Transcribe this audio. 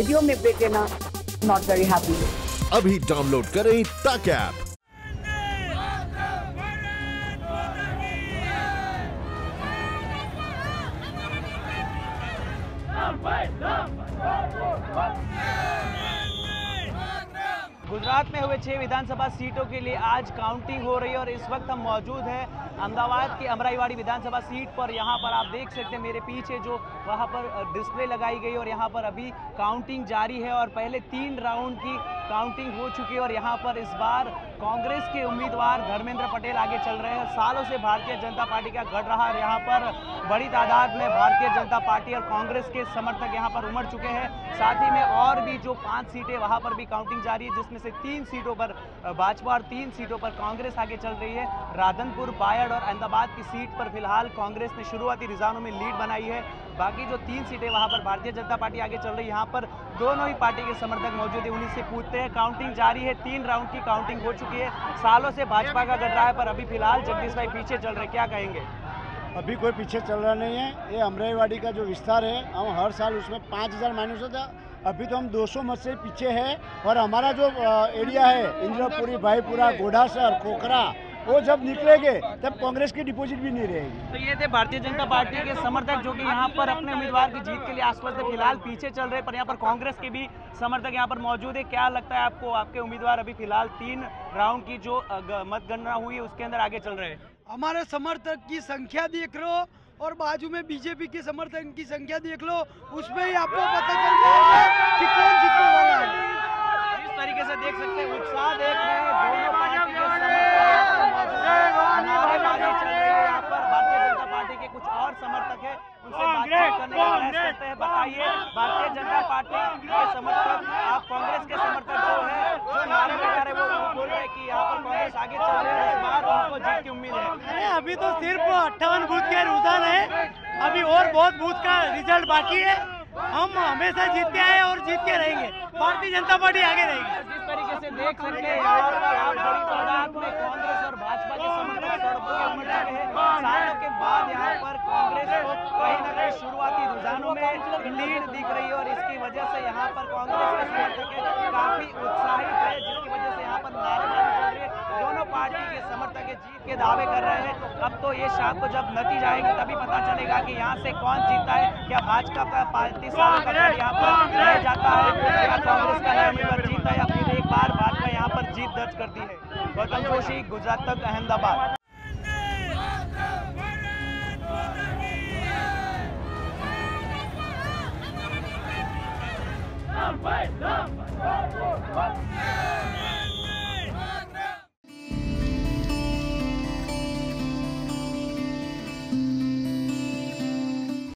Video में देखे ना नॉट वेरी हैप्पी अभी डाउनलोड करें तक ऐप गुजरात में हुए छह विधानसभा सीटों के लिए आज काउंटिंग हो रही है और इस वक्त हम मौजूद हैं अहमदाबाद की अमराईवाड़ी विधानसभा सीट पर। यहाँ पर आप देख सकते हैं मेरे पीछे जो वहाँ पर डिस्प्ले लगाई गई और यहाँ पर अभी काउंटिंग जारी है और पहले तीन राउंड की काउंटिंग हो चुकी है और यहाँ पर इस बार कांग्रेस के उम्मीदवार धर्मेंद्र पटेल आगे चल रहे हैं। सालों से भारतीय जनता पार्टी का गढ़ रहा है यहाँ पर बड़ी तादाद में भारतीय जनता पार्टी और कांग्रेस के समर्थक यहाँ पर उमड़ चुके हैं। साथ ही में और भी जो पाँच सीटें वहाँ पर भी काउंटिंग जारी है, जिसमें से तीन सीटों पर भाजपा और तीन सीटों पर कांग्रेस आगे चल रही है। राधनपुर, बायड और अहमदाबाद की सीट पर फ़िलहाल कांग्रेस ने शुरुआती रिजानों में लीड बनाई है। बाकी जो तीन सीटें वहाँ पर भारतीय जनता पार्टी आगे चल रही है, यहाँ पर दोनों ही पार्टी के समर्थक मौजूद है, उन्हीं से पूछते हैं। काउंटिंग जारी है, तीन राउंड की काउंटिंग हो चुकी है सालों से भाजपा का गढ़ रहा है, पर अभी फ़िलहाल जगदीश भाई पीछे चल रहे क्या कहेंगे? अभी कोई पीछे चल रहा नहीं है। ये अमरेवाड़ी का जो विस्तार है, हम हर साल उसमें पाँच हज़ार माइनस होता अभी तो हम 200 मत से पीछे है, और हमारा जो एरिया है, इंद्रपुरी, भाईपुरा गोडासर खोखरा वो जब निकलेंगे तब कांग्रेस की डिपॉजिट भी नहीं रहेगी। तो ये थे भारतीय जनता पार्टी के समर्थक जो कि यहाँ पर अपने उम्मीदवार की जीत के लिए आसपास थे। फ़िलहाल पीछे चल रहे पर यहाँ पर कांग्रेस के भी समर्थक यहाँ पर मौजूद है। क्या लगता है आपको आपके उम्मीदवार अभी फ़िलहाल तीन राउंड की जो मतगणना हुई है उसके अंदर आगे चल रहे हैं? हमारे समर्थक की संख्या देख लो और बाजू में बीजेपी के समर्थक की संख्या देख लो उसमें ही आपको पता चल जाएगा कि कौन जीतने वाला है। इस तरीके से देख सकते हैं उत्साह देख रहे हैं दोनों पार्टी के समर्थक नारेबाजी चल रही है यहाँ पर भारतीय जनता पार्टी के कुछ और समर्थक है उनसे बातचीत करने का प्रयास करते हैं। बताइए भारतीय जनता पार्टी के समर्थक आप कांग्रेस के समर्थक जो है जो नारे लगा रहे वो बोल रहे हैं कि यहाँ पर कांग्रेस आगे चल रही है। इस बार उनको जीत की उम्मीद है। अरे अभी तो सिर्फ़ अट्ठावन बूथ के रुझान है। अभी और बहुत बूथ का रिज़ल्ट बाकी है। हम हमेशा जीतते आए और जीत के रहेंगे। भारतीय जनता पार्टी आगे रहेगी। जिस तरीके से देख सकते हैं यहाँ पर आप बड़ी तादाद में कांग्रेस और भाजपा के समर्थक सड़कों के उमड़ चुके हैं सालों के बाद यहाँ पर कांग्रेस को शुरुआती रुझानों में लीड दिख रही है और इसकी वजह से यहाँ पर कांग्रेस के समर्थक काफ़ी उत्साहित है, जिसकी वजह से यहाँ पर नारेबाजी चल रही है। दोनों पार्टी के समर्थक जीत के दावे कर रहे हैं। अब तो ये शाम को जब नतीजा आएगी तभी पता चलेगा कि यहाँ से कौन जीता है, क्या भाजपा का पार्टी का यहाँ पर रह जाता है, क्या कांग्रेस का नया उम्मीदवार जीता या फिर एक बार भाजपा यहाँ पर जीत दर्ज करती है। गौतम जोशी, गुजरात तक, अहमदाबाद। Vale, vale.